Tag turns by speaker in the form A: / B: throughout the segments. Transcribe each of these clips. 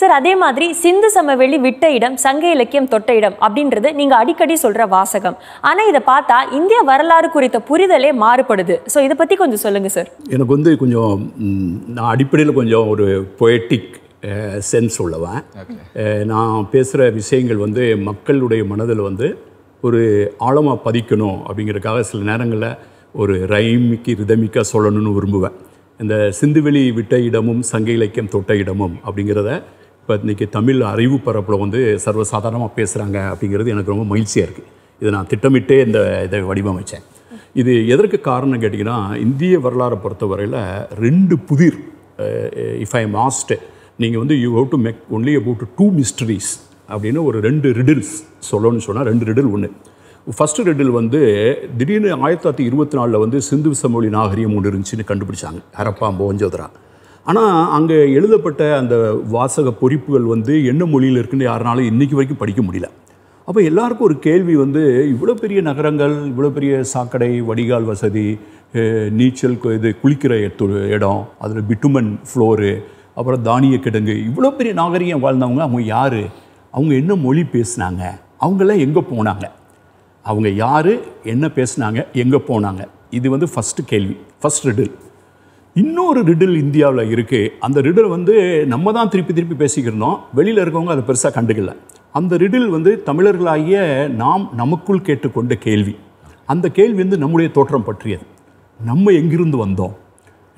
A: Sir அதே மாதிரி சிந்து சமவெளி விட்ட இடம் சங்க இலக்கியம் தொட்ட இடம் அப்படின்றது நீங்க அடிக்கடி சொல்ற வாசகம். ஆனா இதை பார்த்தா இந்திய வரலாறு குறித்த புரிதலே மாறுபடுது. ஸோ இதை பத்தி கொஞ்சம் சொல்லுங்க சார்.
B: எனக்கு வந்து கொஞ்சம் நான் அடிப்படையில் கொஞ்சம் ஒரு பொயட்டிக் சென்ஸ் உள்ளவன். நான் பேசுகிற விஷயங்கள் வந்து மக்களுடைய மனதில் வந்து ஒரு ஆழமாக பதிக்கணும் அப்படிங்கிறதுக்காக சில நேரங்களில் ஒரு ரைமிக்கு ரிதமிக்காக சொல்லணும்னு விரும்புவேன். இந்த சிந்துவெளி விட்ட இடமும் சங்க இலக்கியம் தொட்ட இடமும் அப்படிங்கிறத இப்போ இன்றைக்கி தமிழ் அறிவு பரப்பில் வந்து சர்வசாதாரணமாக பேசுகிறாங்க அப்படிங்கிறது எனக்கு ரொம்ப மகிழ்ச்சியாக இருக்குது இதை நான் திட்டமிட்டே இந்த இதை வடிவமைச்சேன். இது எதற்கு காரணம் கேட்டிங்கன்னா இந்திய வரலாறை பொறுத்தவரையில் ரெண்டு புதிர் இஃப் ஐ மாஸ்ட் நீங்கள் வந்து you have to make only about two mysteries அப்படின்னு ஒரு ரெண்டு ரிடில்ஸ் சொல்லணும்னு சொன்னால் ரெண்டு ரிடில் ஒன்று ஃபஸ்ட்டு ரிடில் வந்து திடீர்னு ஆயிரத்தி தொள்ளாயிரத்தி இருபத்தி நாலில் வந்து சிந்து சமொழி நாகரிகம் ஒன்று இருந்துச்சுன்னு கண்டுபிடிச்சாங்க. ஹரப்பா மோஞ்சோதரா ஆனால் அங்கே எழுதப்பட்ட அந்த வாசக பொறிப்புகள் வந்து என்ன மொழியில் இருக்குன்னு யாருனாலும் இன்றைக்கி வரைக்கும் படிக்க முடியல. அப்போ எல்லாருக்கும் ஒரு கேள்வி வந்து இவ்வளோ பெரிய நகரங்கள் இவ்வளோ பெரிய சாக்கடை வடிகால் வசதி நீச்சல் இது குளிக்கிற இடம் அதில் பிட்டுமன் ஃப்ளோரு அப்புறம் தானிய கிடங்கு இவ்வளோ பெரிய நாகரிகம் வாழ்ந்தவங்க அவங்க யார்? அவங்க என்ன மொழி பேசுனாங்க? அவங்கெல்லாம் எங்கே போனாங்க? அவங்க யார்? என்ன பேசுனாங்க? எங்கே போனாங்க? இது வந்து ஃபஸ்ட்டு கேள்வி ஃபஸ்ட் ரிடில் இன்னொரு ரிடில் இந்தியாவில் இருக்குது அந்த ரிடில் வந்து நம்ம தான் திருப்பி திருப்பி பேசிக்கிறோம் வெளியில் இருக்கவங்க அதை பெருசாக கண்டுக்கல. அந்த ரிடில் வந்து தமிழர்களாகிய நாம் நமக்குள் கேட்டுக்கொண்ட கேள்வி. அந்த கேள்வி வந்து நம்முடைய தோற்றம் பற்றியது. நம்ம எங்கிருந்து வந்தோம்?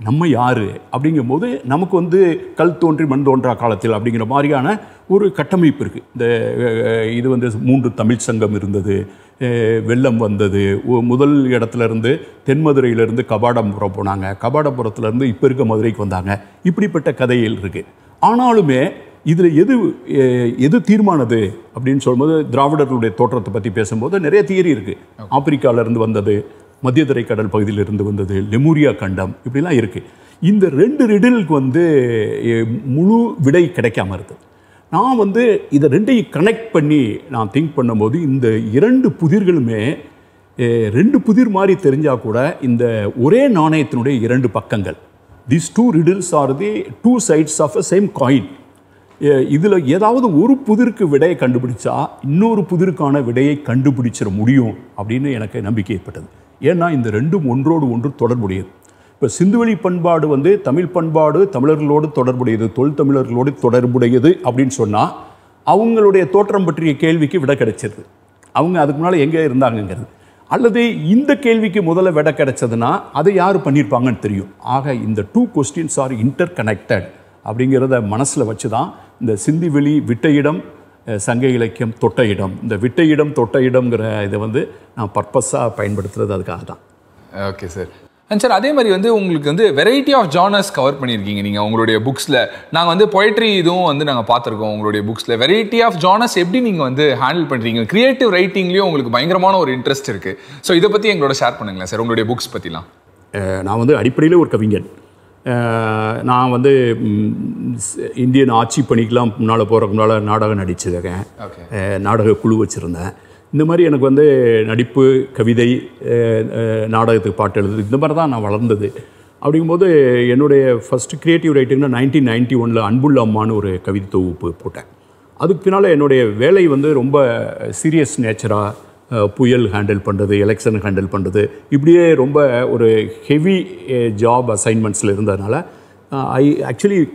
B: நம்ம யார்? அப்படிங்கும்போது நமக்கு வந்து கல் தோன்றி மண் தோன்றா காலத்தில் அப்படிங்கிற மாதிரியான ஒரு கட்டமைப்பு இருக்குது இந்த இது வந்து மூன்று தமிழ் சங்கம் இருந்தது. வெள்ளம் வந்தது. முதல் இடத்துல இருந்து தென்மதுரையிலேருந்து கபாடபுரம் போனாங்க. கபாடபுரத்துலேருந்து இப்போ இருக்க மதுரைக்கு வந்தாங்க. இப்படிப்பட்ட கதைகள் இருக்குது ஆனாலுமே இதில் எது எது தீர்மானது? அப்படின்னு சொல்லும்போது திராவிடர்களுடைய தோற்றத்தை பற்றி பேசும்போது நிறைய தியரி இருக்குது ஆப்பிரிக்காவிலேருந்து வந்தது. மத்திய தரைக்கடல் பகுதியிலிருந்து வந்தது லெமூரியா கண்டம் இப்படிலாம் இருக்குது இந்த ரெண்டு ரிடிலுக்கு வந்து முழு விடை கிடைக்காம இருக்குது நான் வந்து இதை ரெண்டையும் கனெக்ட் பண்ணி நான் திங்க் பண்ணும்போது இந்த இரண்டு புதிர்களுமே ரெண்டு புதிர் மாதிரி தெரிஞ்சால் கூட இந்த ஒரே நாணயத்தினுடைய இரண்டு பக்கங்கள் this two riddles are the two sides of a same coin இதில் ஏதாவது ஒரு புதிருக்கு விடையை கண்டுபிடிச்சா இன்னொரு புதிருக்கான விடையை கண்டுபிடிச்சிட முடியும் அப்படின்னு எனக்கு நம்பிக்கை ஏற்பட்டது. ஏன்னா இந்த ரெண்டும் ஒன்றோடு ஒன்று தொடர்புடையது. இப்போ சிந்துவெளி பண்பாடு வந்து தமிழ் பண்பாடு தமிழர்களோடு தொடர்புடையது தொல் தமிழர்களோடு தொடர்புடையது அப்படின்னு சொன்னால் அவங்களுடைய தோற்றம் பற்றிய கேள்விக்கு விடை கிடைச்சிருது. அவங்க அதுக்கு முன்னால் எங்கே இருந்தாங்கங்கிறது. அல்லது இந்த கேள்விக்கு முதல்ல விடை கிடைச்சதுன்னா அதை யார் பண்ணியிருப்பாங்கன்னு தெரியும். ஆக இந்த two questions are interconnected அப்படிங்கிறத மனசில் வச்சு தான் இந்த சிந்திவெளி விட்ட இடம் சங்க இலக்கியம் தொட்ட இடம். இந்த விட்ட இடம் தொட்ட இடம்ங்கிற இதை வந்து நான் பர்பஸாக பயன்படுத்துறது அதுக்காக தான்.
C: ஓகே சார் அண்ட் சார் அதே மாதிரி வந்து உங்களுக்கு வந்து வெரைட்டி ஆஃப் ஜானர்ஸ் கவர் பண்ணியிருக்கீங்க. நீங்கள் உங்களுடைய புக்ஸில் நாங்கள் வந்து பொயட்ரி இதுவும் வந்து நாங்கள் பார்த்துருக்கோம் உங்களுடைய புக்ஸில் வெரைட்டி ஆஃப் ஜானர்ஸ் எப்படி நீங்கள் வந்து ஹேண்டில் பண்ணுறீங்க கிரியேட்டிவ் ரைட்டிங்லேயும் உங்களுக்கு பயங்கரமான ஒரு இன்ட்ரெஸ்ட் இருக்குது ஸோ இதை பற்றி எங்களோட ஷேர் பண்ணுங்களேன் சார் உங்களுடைய புக்ஸ் பற்றிலாம்
B: நான் வந்து அடிப்படையில் ஒரு கவிஞன். நான் வந்து இந்தியன் ஆட்சி பணிக்கெலாம் முன்னால் போகிறதுக்கு முன்னால் நாடகம் நடிச்சிருக்கேன். நாடக குழு வச்சுருந்தேன். இந்த மாதிரி எனக்கு வந்து நடிப்பு கவிதை நாடகத்துக்கு பாட்டு எழுதுறது இந்த மாதிரி தான் நான் வளர்ந்தது. அப்படிங்கும்போது என்னுடைய ஃபஸ்ட்டு க்ரியேட்டிவ் ரைட்டிங்னா நைன்டீன் நைன்டி ஒனில் அன்புள்ள அம்மான்னு ஒரு கவிதை தொகுப்பு போட்டேன். அதுக்கு பின்னால் என்னுடைய வேலை வந்து ரொம்ப சீரியஸ் நேச்சராக புயல் ஹேண்டில் பண்ணுறது எலெக்ஷன் ஹேண்டில் பண்ணுறது இப்படியே ரொம்ப ஒரு ஹெவி ஜாப் அசைன்மெண்ட்ஸில் இருந்ததுனால I actually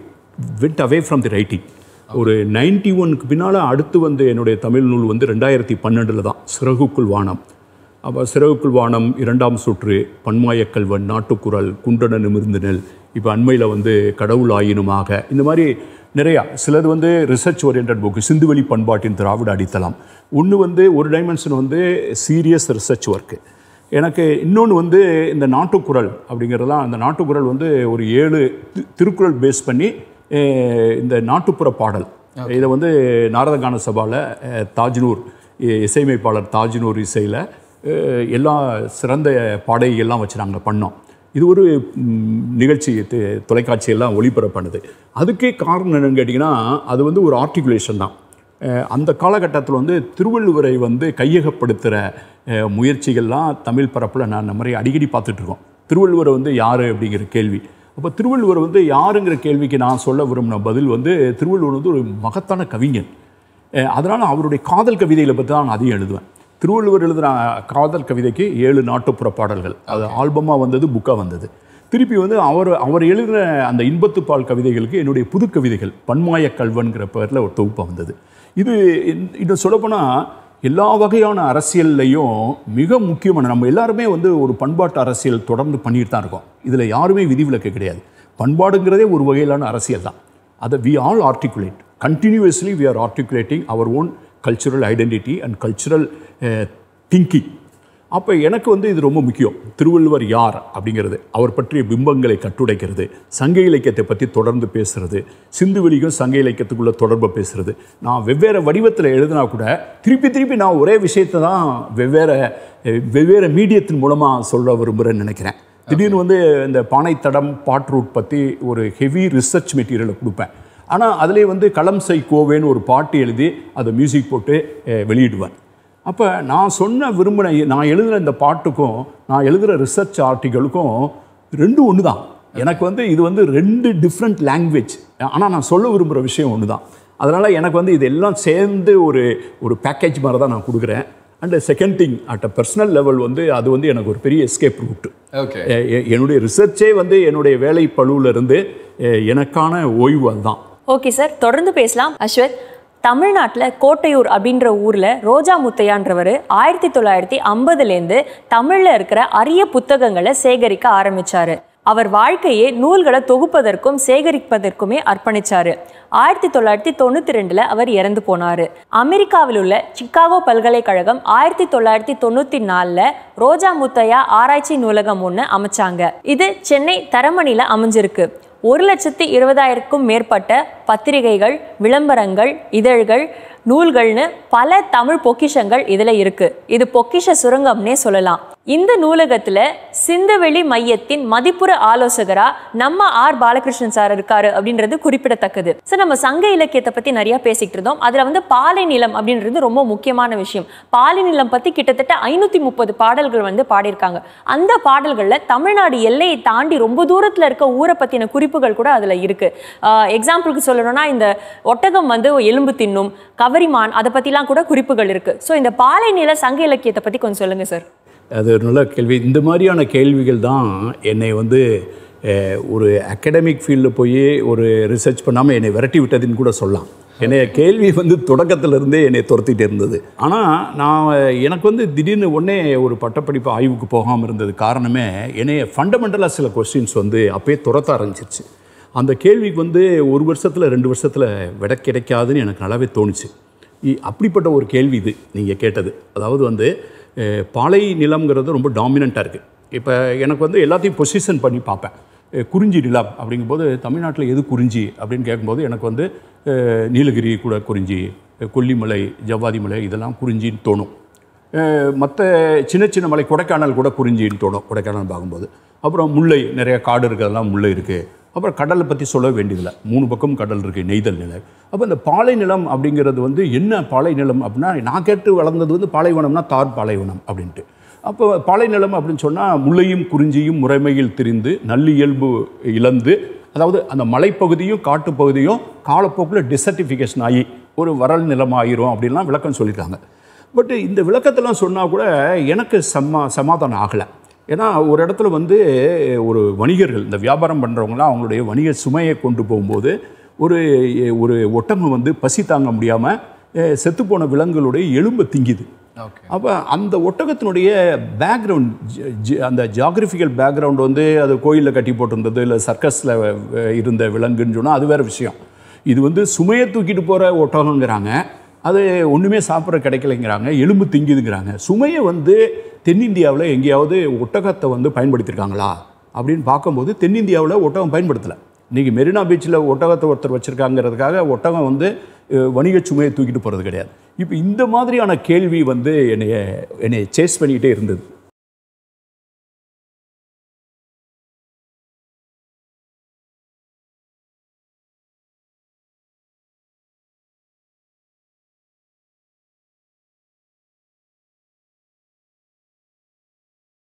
B: went away from the writing ஒரு நைன்டி ஒனுக்கு பின்னால் அடுத்து வந்து என்னுடைய தமிழ் நூல் வந்து ரெண்டாயிரத்தி பன்னெண்டில் தான் சிறகுக்குள் வானம். அப்போ சிறகுக்குள் வானம் இரண்டாம் சுற்று பன்மாயக்கல்வன் நாட்டுக்குரல் குண்டன நிமிர்ந்து நெல் இப்போ அண்மையில் வந்து கடவுள் ஆயினுமாக இந்த மாதிரி நிறையா. சிலது வந்து ரிசர்ச் ஓரியன்ட் புக்கு சிந்துவெளி பண்பாட்டின் திராவிட அடித்தளம். ஒன்று வந்து ஒரு டைமென்ஷன் வந்து சீரியஸ் ரிசர்ச் ஒர்க்கு எனக்கு இன்னொன்று வந்து இந்த நாட்டுக்குரல் அப்படிங்கிறதெல்லாம் அந்த நாட்டுக்குரல் வந்து ஒரு ஏழு திருக்குறள் பேஸ் பண்ணி இந்த நாட்டுப்புற பாடல். இதை வந்து நாரதகான சபாவில் தாஜ்னூர் இசையமைப்பாளர் தாஜ்னூர் இசையில் எல்லா சிறந்த பாடகைகள்லாம் வச்சு நாங்கள் பண்ணோம். இது ஒரு நிகழ்ச்சி தொலைக்காட்சியெல்லாம் ஒளிபரப்பானது. அதுக்கே காரணம் என்னென்னு கேட்டிங்கன்னா அது வந்து ஒரு ஆர்டிகுலேஷன் தான். அந்த காலகட்டத்தில் வந்து திருவள்ளுவரை வந்து கையகப்படுத்துகிற முயற்சிகள்லாம் தமிழ் பரப்பில் நான் இந்த மாதிரி அடிக்கடி பார்த்துட்ருக்கோம். திருவள்ளுவரை வந்து யார் அப்படிங்கிற கேள்வி. அப்போ திருவள்ளுவர் வந்து யாருங்கிற கேள்விக்கு நான் சொல்ல விரும்பின பதில் வந்து திருவள்ளுவர் வந்து ஒரு மகத்தான கவிஞன். அதனால் அவருடைய காதல் கவிதைகளை பற்றி தான் நான் அதிகம் எழுதுவேன். திருவள்ளுவர் எழுதுன காதல் கவிதைக்கு ஏழு நாட்டுப்புற பாடல்கள். அது ஆல்பமாக வந்தது புக்காக வந்தது. திருப்பி வந்து அவர் அவர் எழுதுகிற அந்த இன்பத்துப்பால் கவிதைகளுக்கு என்னுடைய புது கவிதைகள் பன்மாய கல்வன்கிற பேரில் ஒரு தொகுப்பாக வந்தது. இது இன்னும் சொல்லப்போனால் எல்லா வகையான அரசியல்லையும் மிக முக்கியமான நம்ம எல்லாருமே வந்து ஒரு பண்பாட்டு அரசியல் தொடர்ந்து பண்ணிட்டு தான் இருக்கோம். இதில் யாருமே விதிவிலக்கு கிடையாது. பண்பாடுங்கிறதே ஒரு வகையிலான அரசியல் தான். அதை we all articulate continuously we are articulating our own cultural identity and cultural thinking அப்போ எனக்கு வந்து இது ரொம்ப முக்கியம். திருவள்ளுவர் யார் அப்படிங்கிறது அவர் பற்றிய பிம்பங்களை கட்டுடைக்கிறது சங்க இலக்கியத்தை பற்றி தொடர்ந்து பேசுறது சிந்துவெளிக்கும் சங்க இலக்கியத்துக்குள்ளே தொடர்பை பேசுகிறது நான் வெவ்வேறு வடிவத்தில் எழுதினா கூட திருப்பி திருப்பி நான் ஒரே விஷயத்தை தான் வெவ்வேறு eh, வெவ்வேறு மீடியத்தின் மூலமாக சொல்ல விரும்புகிறேன்னு நினைக்கிறேன். திடீர்னு வந்து இந்த பானைத்தடம் பாட் ரூட் பற்றி ஒரு ஹெவி ரிசர்ச் மெட்டீரியலை கொடுப்பேன். ஆனால் அதிலே வந்து களம் சை கோவேன்னு ஒரு பாட்டு எழுதி அதை மியூசிக் போட்டு அஹ், வெளியிடுவேன் அப்போ நான் சொன்ன விரும்பின நான் எழுதுகிற இந்த பாட்டுக்கும் நான் எழுதுகிற ரிசர்ச் ஆர்டிகளுக்கும் ரெண்டும் ஒன்று தான் எனக்கு வந்து இது வந்து ரெண்டு டிஃப்ரெண்ட் லாங்குவேஜ் ஆனால் நான் சொல்ல விரும்புகிற விஷயம் ஒன்று தான் அதனால் எனக்கு வந்து இதெல்லாம் சேர்ந்து ஒரு ஒரு பேக்கேஜ் மாதிரி தான் நான் கொடுக்குறேன். And second thing at a personal level வந்து அது வந்து எனக்கு ஒரு பெரிய எஸ்கேப் ரூட்
C: ஓகே
B: என்னுடைய ரிசர்ச்சே வந்து என்னுடைய வேலை பழுவுல இருந்து அஹ், எனக்கான ஓய்வு அதுதான்.
A: ஓகே சார் தொடர்ந்து பேசலாம். அஸ்வத் தமிழ்நாட்டில் கோட்டையூர் அப்படின்ற ஊரில் ரோஜா முத்தையான்றவர் ஆயிரத்தி தொள்ளாயிரத்தி ஐம்பதுலேருந்து தமிழில் இருக்கிற அரிய புத்தகங்களை சேகரிக்க ஆரம்பித்தார் அவர் வாழ்க்கையே நூல்களை தொகுப்பதற்கும் சேகரிப்பதற்குமே அர்ப்பணித்தார் ஆயிரத்தி தொள்ளாயிரத்தி தொண்ணூற்றி ரெண்டில் அவர் இறந்து போனார். அமெரிக்காவில் உள்ள சிக்காகோ பல்கலைக்கழகம் ஆயிரத்தி தொள்ளாயிரத்தி தொண்ணூற்றி நாலில் ரோஜா முத்தையா ஆராய்ச்சி நூலகம் ஒன்று அமைச்சாங்க. இது சென்னை தரமணியில் அமைஞ்சிருக்கு. ஒரு லட்சத்தி இருபதாயிரக்கும் மேற்பட்ட பத்திரிகைகள் விளம்பரங்கள் இதழ்கள் நூல்கள்னு பல தமிழ் பொக்கிஷங்கள் இதில் இருக்கு. இது பொக்கிஷ சுரங்கம்னே சொல்லலாம். இந்த நூலகத்தில் சிந்தவெளி மையத்தின் மதிப்புற ஆலோசகரா நம்ம ஆர். பாலகிருஷ்ணன் சார் இருக்காரு அப்படின்றது குறிப்பிடத்தக்கது. சார் நம்ம சங்க இலக்கியத்தை பற்றி நிறைய பேசிக்கிட்டு இருந்தோம். அதில் வந்து பாலை நிலம் அப்படின்றது ரொம்ப முக்கியமான விஷயம். பாலை நிலம் பற்றி கிட்டத்தட்ட ஐநூற்றி முப்பது பாடல்கள் வந்து பாடியிருக்காங்க. அந்த பாடல்களில் தமிழ்நாடு எல்லையை தாண்டி ரொம்ப தூரத்தில் இருக்க ஊரை பற்றின குறிப்புகள் கூட அதில் இருக்கு. எக்ஸாம்பிளுக்கு சொல்லணும்னா இந்த ஒட்டகம் வந்து எலும்பு தின்னும் கவரிமான் அதை பற்றிலாம் கூட குறிப்புகள் இருக்குது ஸோ இந்த பாலை நில சங்க இலக்கியத்தை பற்றி கொஞ்சம் சொல்லுங்கள் சார்
B: அது ஒரு நல்ல கேள்வி. இந்த மாதிரியான கேள்விகள் தான் என்னை வந்து ஒரு அகடமிக் ஃபீல்டில் போய் ஒரு ரிசர்ச் பண்ணாமல் என்னை விரட்டி விட்டதுன்னு கூட சொல்லலாம். என்னைய கேள்வி வந்து தொடக்கத்திலிருந்தே என்னை துரத்திட்டு இருந்தது. ஆனால் நான் எனக்கு வந்து திடீர்னு உடனே ஒரு பட்டப்படிப்பு ஆய்வுக்கு போகாமல் இருந்தது காரணமே என்னைய ஃபண்டமெண்டலாக சில கொஸ்டின்ஸ் வந்து அப்பயே துரத்த ஆரம்பிச்சிருச்சு. அந்த கேள்விக்கு வந்து ஒரு வருஷத்தில் ரெண்டு வருஷத்தில் விட கிடைக்காதுன்னு எனக்கு நல்லாவே தோணுச்சு. அப்படிப்பட்ட ஒரு கேள்வி இது நீங்கள் கேட்டது. அதாவது வந்து பாலை நிலம்ங்கிறது ரொம்ப டாமினண்ட்டாக இருக்குது இப்போ எனக்கு வந்து எல்லாத்தையும் பொசிஷன் பண்ணி பார்ப்பேன். குறிஞ்சி நிலம் அப்படிங்கும்போது தமிழ்நாட்டில் எது குறிஞ்சி அப்படின்னு கேட்கும்போது எனக்கு வந்து நீலகிரி கூட குறிஞ்சி கொல்லிமலை ஜவ்வாதி மலை இதெல்லாம் குறிஞ்சின்னு தோணும். மற்ற சின்ன சின்ன மலை கொடைக்கானல் கூட குறிஞ்சின்னு தோணும் கொடைக்கானல் பார்க்கும்போது. அப்புறம் முல்லை நிறைய காடு இருக்கிறதெல்லாம் முல்லை இருக்குது அப்புறம் கடலை பற்றி சொல்ல வேண்டியதில்லை. மூணு பக்கம் கடல் இருக்குது நெய்தல் நிலை. அப்போ இந்த பாலை நிலம் அப்படிங்கிறது வந்து என்ன பாலை நிலம் அப்படின்னா நான் கேட்டு வளர்ந்தது வந்து பாலைவனம்னா தார் பாலைவனம் அப்படின்ட்டு. அப்போ பாலை நிலம் அப்படின்னு சொன்னால் முள்ளையும் குறிஞ்சியும் முறைமையில் திரிந்து நல்லியல்பு இழந்து அதாவது அந்த மலைப்பகுதியும் காட்டுப்பகுதியும் காலப்போக்கில் டிசர்டிஃபிகேஷன் ஆகி ஒரு வரல் நிலம் ஆயிரும் அப்படின்லாம் விளக்கம் சொல்லியிருக்காங்க. பட் இந்த விளக்கத்தெல்லாம் சொன்னால் கூட எனக்கு சமா சமாதானம் ஆகலை. ஏன்னா ஒரு இடத்துல வந்து ஒரு வணிகர்கள் இந்த வியாபாரம் பண்ணுறவங்களாம் அவங்களுடைய வணிக சுமையை கொண்டு போகும்போது ஒரு ஒரு ஒட்டகம் வந்து பசி தாங்க முடியாமல் செத்துப்போன விலங்குகளுடைய எலும்பை திங்கிது. அப்போ அந்த ஒட்டகத்தினுடைய பேக்ரவுண்ட் அந்த ஜாகிரபிக்கல் பேக்ரவுண்ட் வந்து அது கோயிலில் கட்டி போட்டிருந்தது இல்லை சர்க்கஸில் இருந்த விலங்குன்னு சொன்னால் அது வேறு விஷயம். இது வந்து சுமையை தூக்கிட்டு போகிற ஒட்டகங்கிறாங்க. அது ஒன்றுமே சாப்பிட்ற கிடைக்கலைங்கிறாங்க எலும்பு திங்குதுங்கிறாங்க. சுமையை வந்து தென்னிந்தியாவில் எங்கேயாவது ஒட்டகத்தை வந்து பயன்படுத்தியிருக்காங்களா? அப்படின்னு பார்க்கும்போது தென்னிந்தியாவில் ஒட்டகம் பயன்படுத்தலை. இன்றைக்கி மெரினா பீச்சில் ஒட்டகத்தை ஒருத்தர் வச்சுருக்காங்கிறதுக்காக ஒட்டகம் வந்து வணிக சுமையை தூக்கிட்டு போகிறது கிடையாது. இப்போ இந்த மாதிரியான கேள்வி வந்து என்னைய என்னை சேஸ் பண்ணிக்கிட்டே இருந்தது.